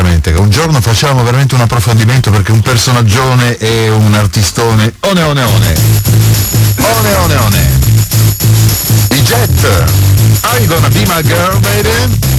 veramente che un giorno facciamo veramente un approfondimento perché un personaggione e un artistone. One one one. One one one. I Jet. Are you gonna be my girl, baby?